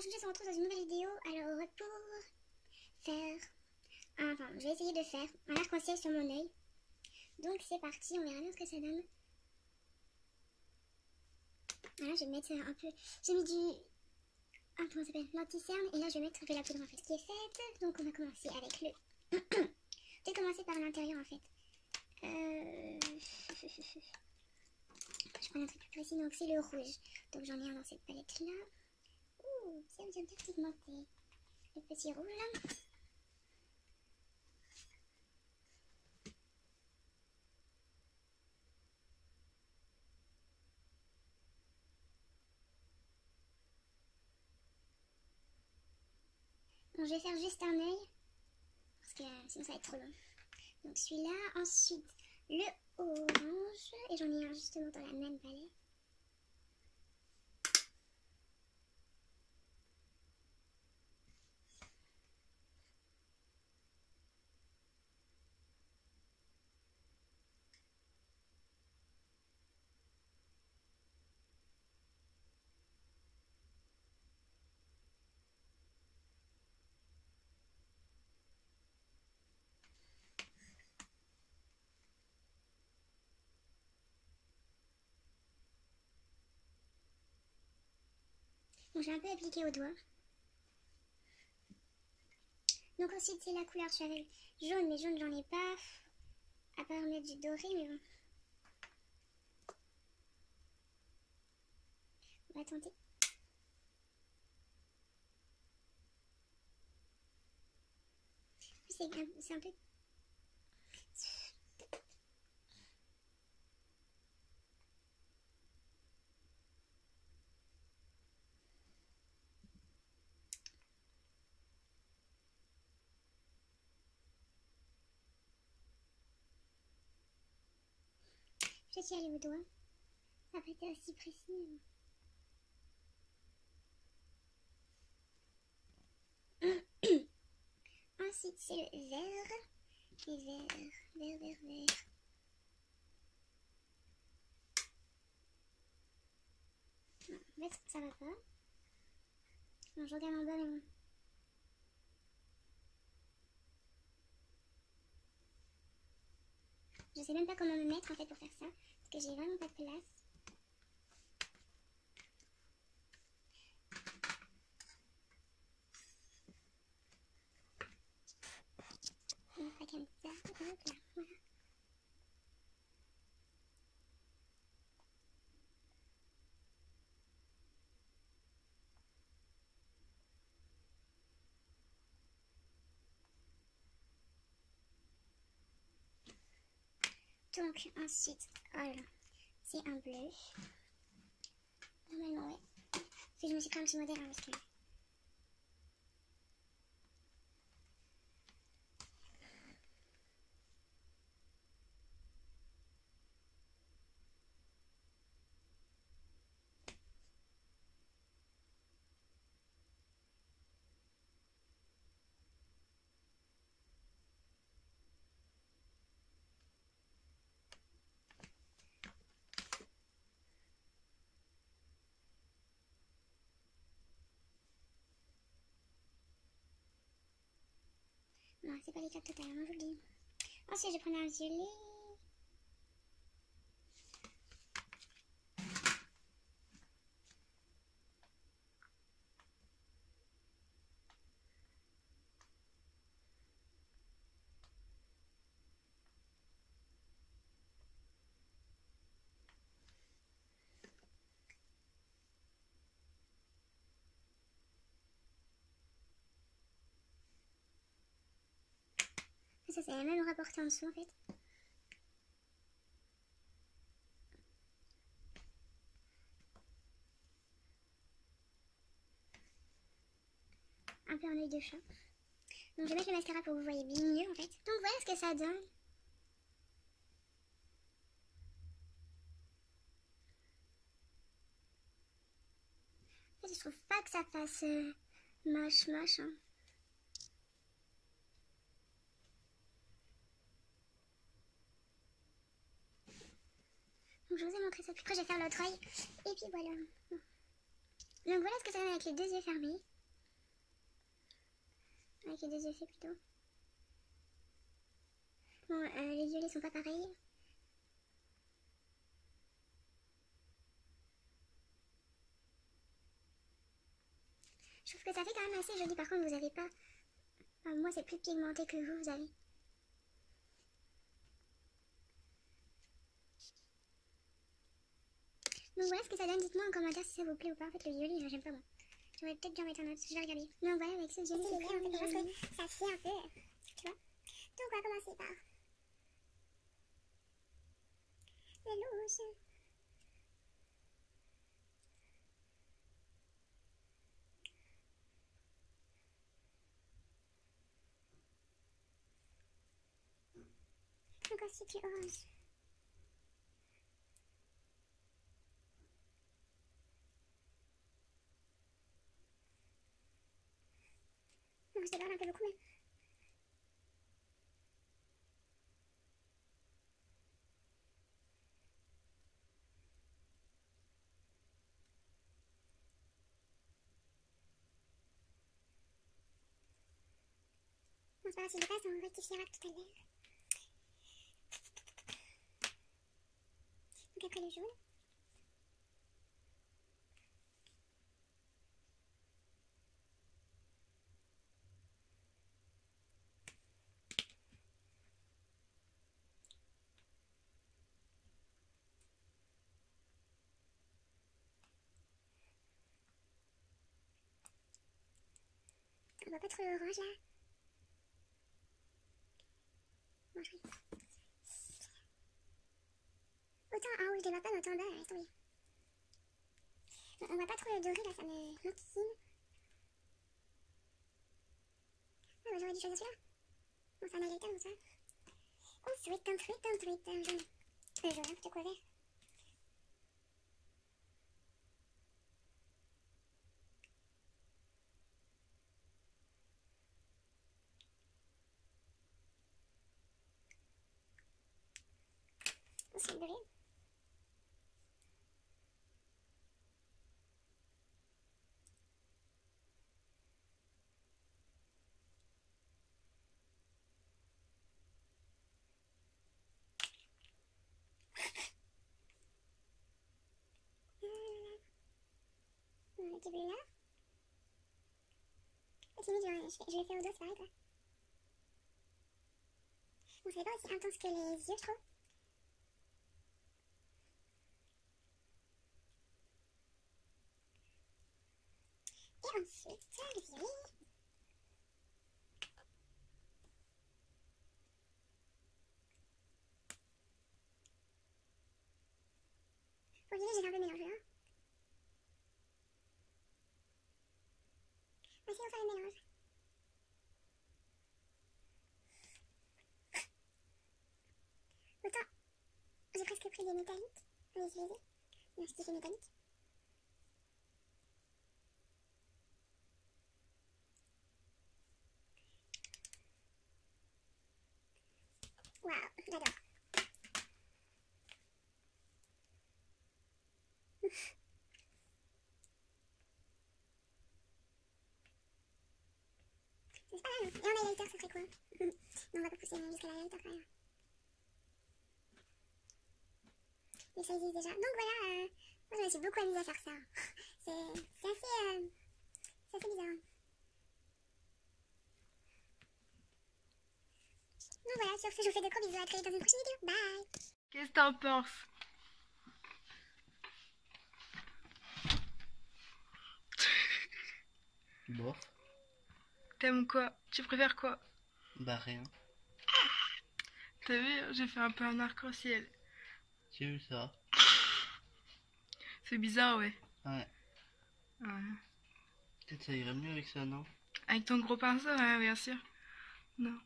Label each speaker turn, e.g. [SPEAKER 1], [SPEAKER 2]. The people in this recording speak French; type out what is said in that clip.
[SPEAKER 1] aujourd'hui on retrouve dans une nouvelle vidéo. Alors pour faire, enfin je vais essayer de faire un arc-en-ciel sur mon œil. Donc c'est parti, on verra bien ce que ça donne. Voilà, je vais mettre un peu, j'ai mis du, ah, comment s'appelle, l'anti-cerne et là je vais mettre de la poudre en fait qui est faite. Donc on va commencer avec le, je vais commencer par l'intérieur en fait. Euh... Je prends un truc plus précis, donc c'est le rouge. Donc j'en ai un dans cette palette là. Ouh, bien bien bien pigmenté. Le petit rouge. Bon, je vais faire juste un œil. Parce que sinon ça va être trop long. Donc celui-là. Ensuite, le orange. Et j'en ai un justement dans la même palette. Bon, j'ai un peu appliqué au doigt. Donc ensuite, c'est la couleur. Je jaune, mais jaune, j'en ai pas. À part mettre du doré, mais bon. On va tenter. C'est un peu Vais y aller au doigt. Été aussi précis. Ensuite, c'est le vert. Et vert, vert, vert, vert. Non, en fait, ça va pas. Je regarde en bas, mais Je sais même pas comment me mettre en fait pour faire ça. Que j'ai vraiment pas de place. Pas comme ça. Hop là, voilà. Donc ensuite, voilà, c'est un bleu. Normalement, ouais. Si je me suis pris un petit modèle hein, parce que c'est pas l'éclat total, hein, je vous le dis. Ensuite, je prends un violet. Ça, c'est la même rapporté en dessous en fait. Un peu en œil de chat. Donc je vais mettre le mascara pour que vous voyez bien mieux en fait. Donc voilà ce que ça donne. je trouve pas que ça fasse euh, moche moche. Hein. Je vous ai montré ça. Puis après, je vais faire l'autre œil. Et puis voilà.
[SPEAKER 2] Donc voilà ce que ça donne avec les deux yeux fermés. Avec les deux yeux faits plutôt. Bon, euh, les violets sont pas pareils. Je trouve que ça fait quand même assez joli. Par contre, vous avez pas... Moi, c'est plus pigmenté que vous, vous avez. Donc voilà ce que ça donne? Dites-moi en commentaire si ça vous plaît ou pas. En fait, le violet, j'aime pas moi. J'aurais peut-être bien mettre un autre. Je vais regarder. Donc voilà, avec ce violet, c'est. En fait, que ça fait un peu... Tu vois Donc on va commencer par... Les louches. Donc ensuite les oranges. Non, je déborde un peu beaucoup mais... C'est on rectifiera tout à l'heure. Donc après le jaune. On voit pas trop l'orange là. Bon. Autant en haut, je les vois pas, mais autant en bas, laisse tomber. Bon, on voit pas trop le doré là, ça me manquine. Ah, bah j'aurais dû choisir celui-là. Bon, c'est un donc ça. Oh, sweet, un truc, un truc, un jaune. Euh, jaune, plutôt quoi, vert. C'est le doré. Le petit bleu là. Petit milieu, je, je l'ai fait au dos, c'est pareil quoi. Bon, c'est pas aussi intense que les yeux, je trouve. Le violet, j'ai un peu mélangé. Hein. On va essayer de faire le mélange. Autant, j'ai presque pris des métalliques pour les utiliser. Un sticky métallique. C'est pas mal. Et un highlighter, ça serait quoi Non, on va pas pousser jusqu'à l'highlighter quand même. Mais ça existe déjà. Donc voilà, moi je me suis beaucoup amusée à faire ça. C'est assez, euh, assez bizarre. Donc voilà, sur ce, je vous fais de gros bisous à très dans une prochaine vidéo. Bye
[SPEAKER 3] Qu'est-ce que t'en penses?
[SPEAKER 4] Bof.
[SPEAKER 3] T'aimes quoi? Tu préfères quoi?
[SPEAKER 4] Bah rien.
[SPEAKER 3] T'as vu, j'ai fait un peu un arc-en-ciel.
[SPEAKER 4] J'ai vu ça.
[SPEAKER 3] C'est bizarre, ouais.
[SPEAKER 4] Ouais.
[SPEAKER 3] Ouais.
[SPEAKER 4] Peut-être ça irait mieux avec ça, non?
[SPEAKER 3] Avec ton gros pinceau, ouais, bien sûr. Non.